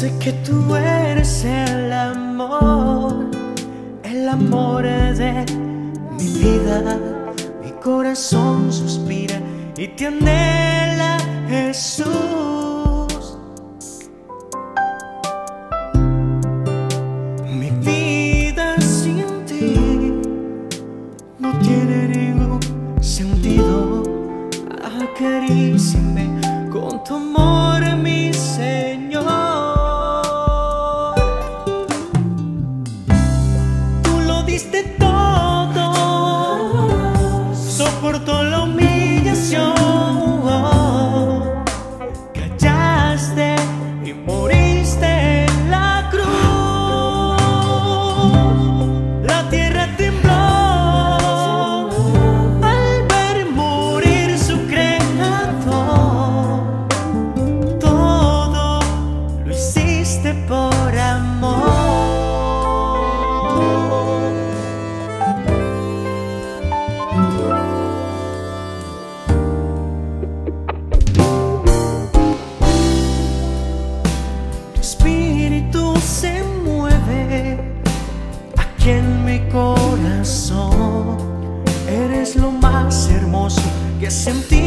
Sé que tú eres el amor, el amor de mi vida. Mi corazón suspira y te anhela, Jesús. Mi vida sin ti no tiene ningún sentido. Acaríciame con tu amor. por amor. Tu espíritu se mueve aquí en mi corazón. Eres lo más hermoso que sentí.